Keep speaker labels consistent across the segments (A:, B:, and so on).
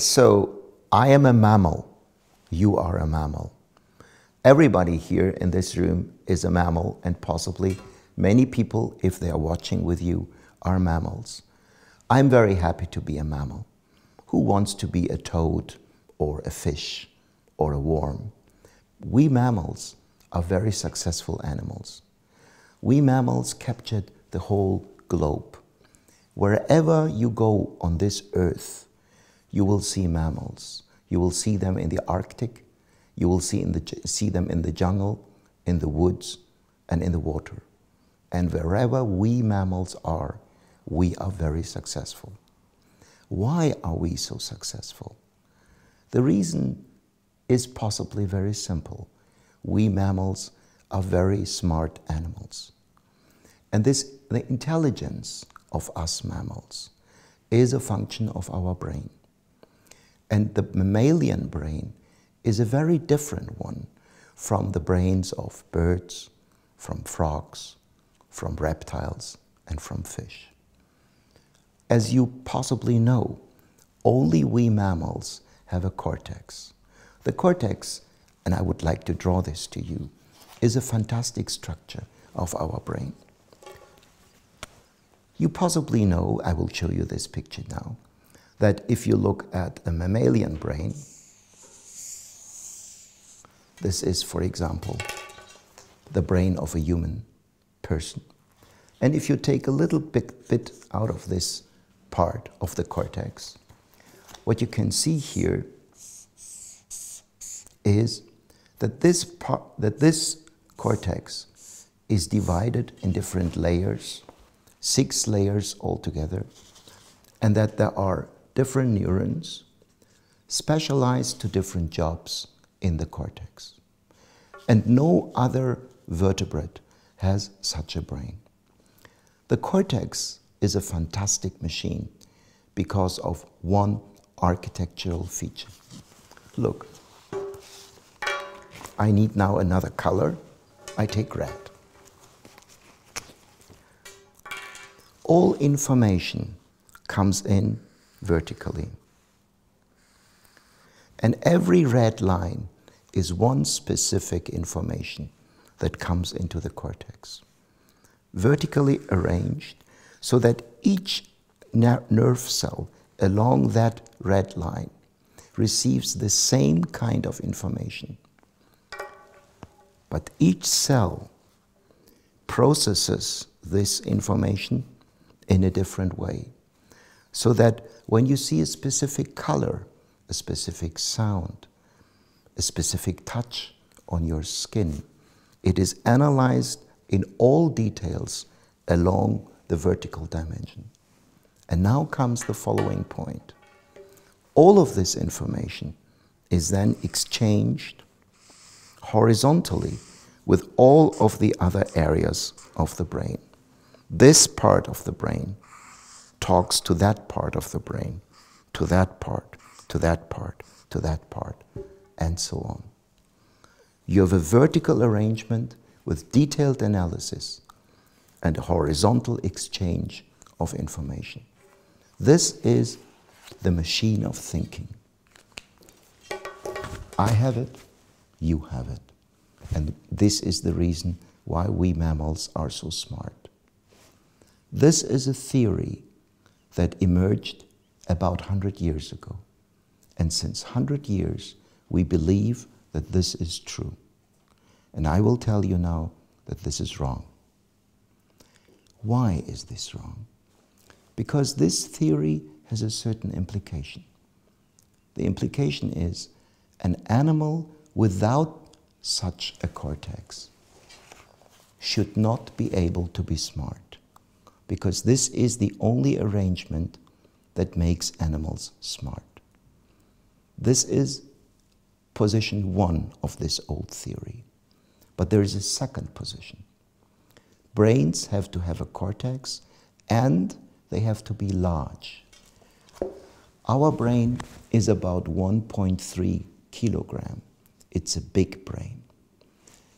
A: So, I am a mammal. You are a mammal. Everybody here in this room is a mammal, and possibly many people, if they are watching with you, are mammals. I'm very happy to be a mammal. Who wants to be a toad or a fish or a worm? We mammals are very successful animals. We mammals captured the whole globe. Wherever you go on this earth, you will see mammals. You will see them in the Arctic, you will see, in the, see them in the jungle, in the woods, and in the water. And wherever we mammals are, we are very successful. Why are we so successful? The reason is possibly very simple. We mammals are very smart animals. And this, the intelligence of us mammals is a function of our brain. And the mammalian brain is a very different one from the brains of birds, from frogs, from reptiles, and from fish. As you possibly know, only we mammals have a cortex. The cortex, and I would like to draw this to you, is a fantastic structure of our brain. You possibly know, I will show you this picture now, that if you look at a mammalian brain, this is, for example, the brain of a human person. And if you take a little bit, bit out of this part of the cortex, what you can see here is that this, part, that this cortex is divided in different layers, six layers altogether, and that there are different neurons specialized to different jobs in the cortex. And no other vertebrate has such a brain. The cortex is a fantastic machine because of one architectural feature. Look, I need now another color. I take red. All information comes in vertically. And every red line is one specific information that comes into the cortex. Vertically arranged so that each nerve cell along that red line receives the same kind of information. But each cell processes this information in a different way. So that when you see a specific color, a specific sound, a specific touch on your skin, it is analyzed in all details along the vertical dimension. And now comes the following point. All of this information is then exchanged horizontally with all of the other areas of the brain. This part of the brain talks to that part of the brain, to that part, to that part, to that part, and so on. You have a vertical arrangement with detailed analysis and a horizontal exchange of information. This is the machine of thinking. I have it, you have it. And this is the reason why we mammals are so smart. This is a theory that emerged about 100 years ago. And since 100 years, we believe that this is true. And I will tell you now that this is wrong. Why is this wrong? Because this theory has a certain implication. The implication is an animal without such a cortex should not be able to be smart because this is the only arrangement that makes animals smart. This is position one of this old theory. But there is a second position. Brains have to have a cortex and they have to be large. Our brain is about 1.3 kilogram. It's a big brain.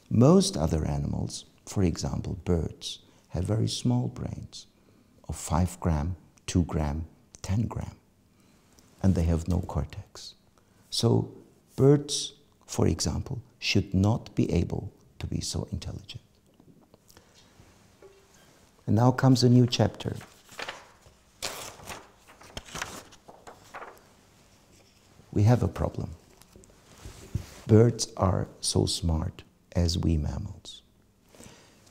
A: Most other animals, For example, birds have very small brains of 5 gram, 2 gram, 10 gram, and they have no cortex. So, birds, for example, should not be able to be so intelligent. And now comes a new chapter. We have a problem. Birds are so smart as we mammals.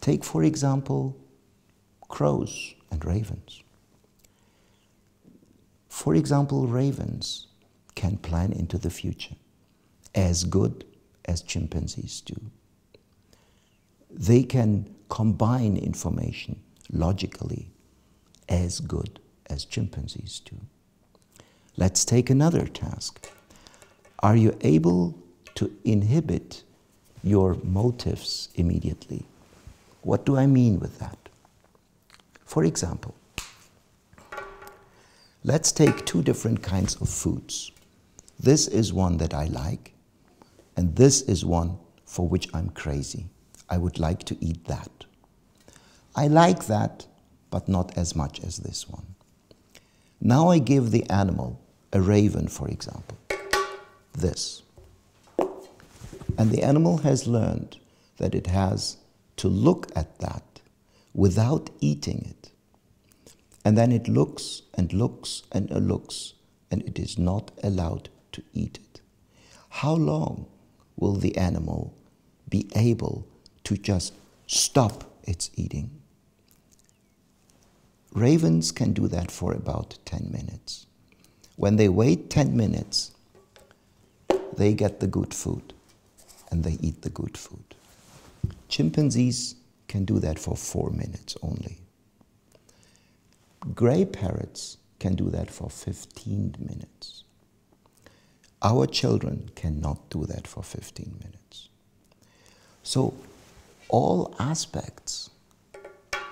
A: Take, for example, crows and ravens. For example, ravens can plan into the future as good as chimpanzees do. They can combine information logically as good as chimpanzees do. Let's take another task. Are you able to inhibit your motives immediately? What do I mean with that? For example, let's take two different kinds of foods. This is one that I like, and this is one for which I'm crazy. I would like to eat that. I like that, but not as much as this one. Now I give the animal, a raven for example, this. And the animal has learned that it has to look at that without eating it. And then it looks and looks and looks, and it is not allowed to eat it. How long will the animal be able to just stop its eating? Ravens can do that for about 10 minutes. When they wait 10 minutes, they get the good food and they eat the good food. Chimpanzees can do that for four minutes only. Gray parrots can do that for 15 minutes. Our children cannot do that for 15 minutes. So, all aspects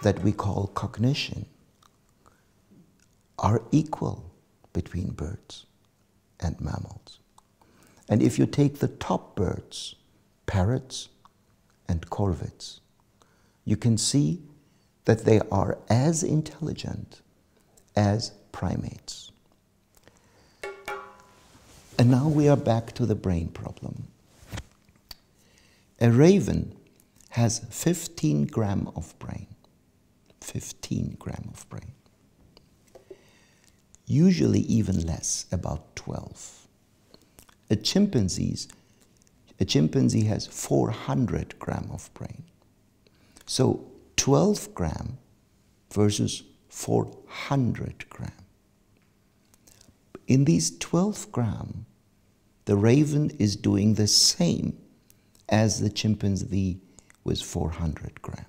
A: that we call cognition are equal between birds and mammals. And if you take the top birds, parrots and corvids, you can see that they are as intelligent as primates. And now we are back to the brain problem. A raven has 15 gram of brain. 15 gram of brain usually even less, about 12. A chimpanzee's, a chimpanzee has 400 gram of brain. So 12 gram versus 400 gram. In these 12 gram, the raven is doing the same as the chimpanzee with 400 gram.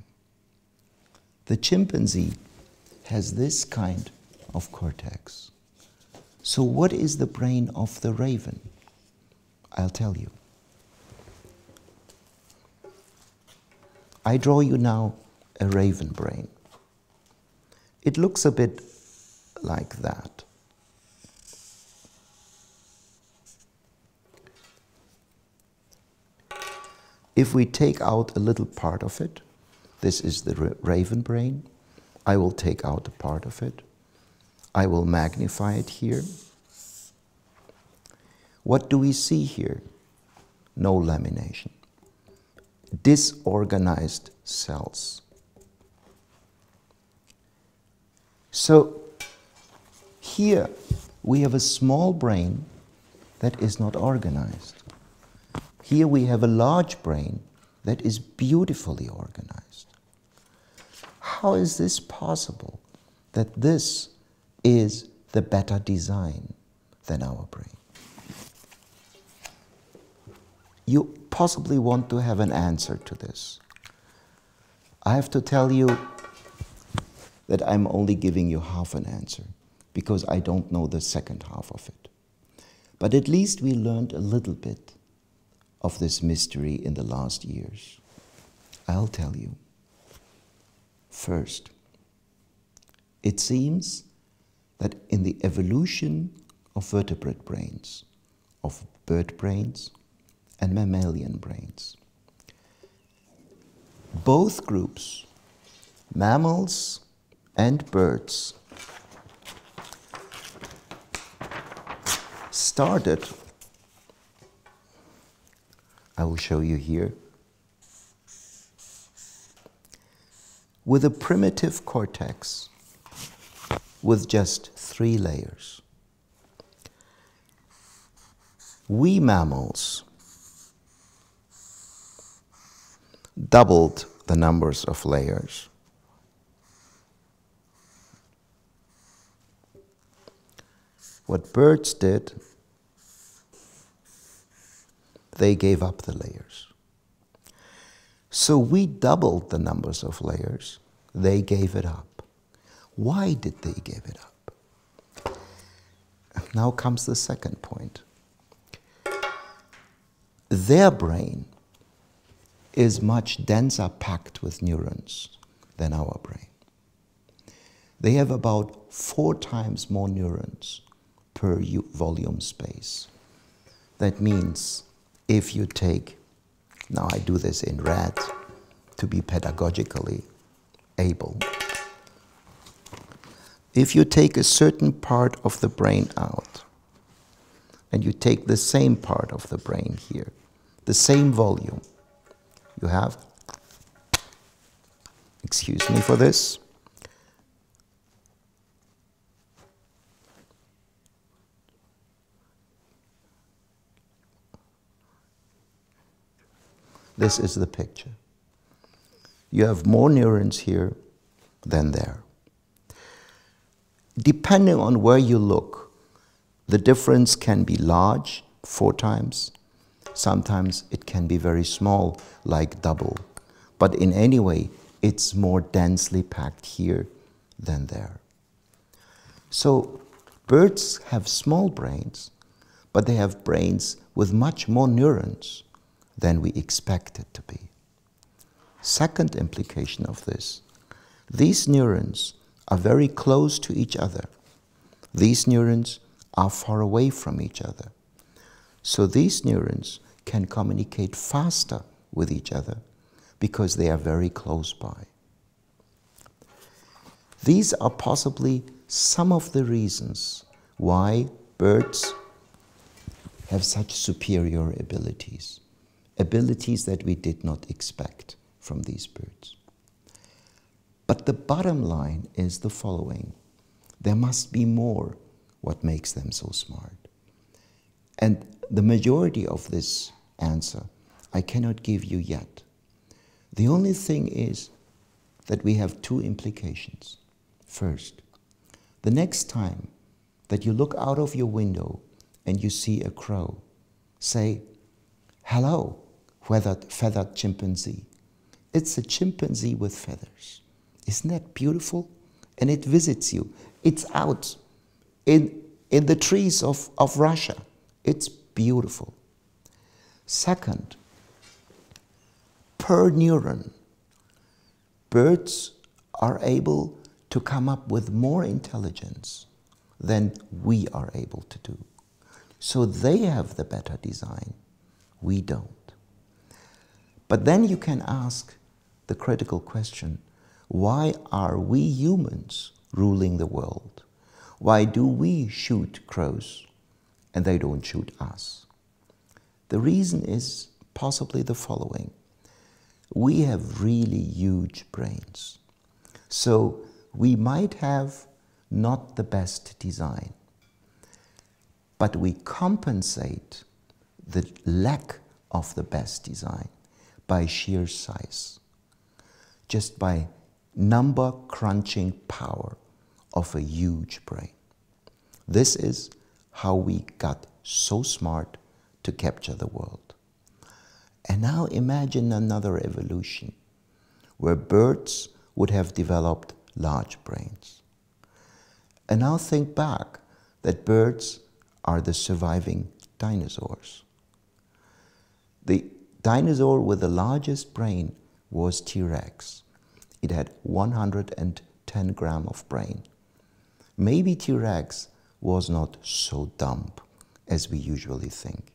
A: The chimpanzee has this kind of cortex. So, what is the brain of the raven? I'll tell you. I draw you now a raven brain. It looks a bit like that. If we take out a little part of it, this is the raven brain, I will take out a part of it. I will magnify it here. What do we see here? No lamination. Disorganized cells. So here we have a small brain that is not organized. Here we have a large brain that is beautifully organized. How is this possible that this is the better design than our brain. You possibly want to have an answer to this. I have to tell you that I'm only giving you half an answer because I don't know the second half of it. But at least we learned a little bit of this mystery in the last years. I'll tell you. First, it seems that in the evolution of vertebrate brains, of bird brains and mammalian brains, both groups, mammals and birds, started, I will show you here, with a primitive cortex with just three layers. We mammals doubled the numbers of layers. What birds did, they gave up the layers. So we doubled the numbers of layers, they gave it up. Why did they give it up? Now comes the second point. Their brain is much denser packed with neurons than our brain. They have about four times more neurons per volume space. That means if you take, now I do this in red to be pedagogically able. If you take a certain part of the brain out, and you take the same part of the brain here, the same volume, you have, excuse me for this, This is the picture. You have more neurons here than there. Depending on where you look, the difference can be large, four times. Sometimes it can be very small, like double. But in any way, it's more densely packed here than there. So birds have small brains, but they have brains with much more neurons than we expect it to be. Second implication of this, these neurons are very close to each other. These neurons are far away from each other. So these neurons can communicate faster with each other because they are very close by. These are possibly some of the reasons why birds have such superior abilities abilities that we did not expect from these birds. But the bottom line is the following there must be more what makes them so smart. And the majority of this answer I cannot give you yet. The only thing is that we have two implications. First, the next time that you look out of your window and you see a crow, say, Hello, feathered, feathered chimpanzee. It's a chimpanzee with feathers. Isn't that beautiful? And it visits you. It's out in, in the trees of, of Russia. It's beautiful. Second, per neuron, birds are able to come up with more intelligence than we are able to do. So they have the better design. We don't. But then you can ask the critical question why are we humans ruling the world? Why do we shoot crows and they don't shoot us? The reason is possibly the following we have really huge brains. So we might have not the best design, but we compensate the lack of the best design by sheer size, just by number crunching power of a huge brain. This is how we got so smart to capture the world. And now imagine another evolution where birds would have developed large brains. And now think back that birds are the surviving dinosaurs. The dinosaur with the largest brain was T-Rex. It had 110 gram of brain. Maybe T-Rex was not so dumb as we usually think.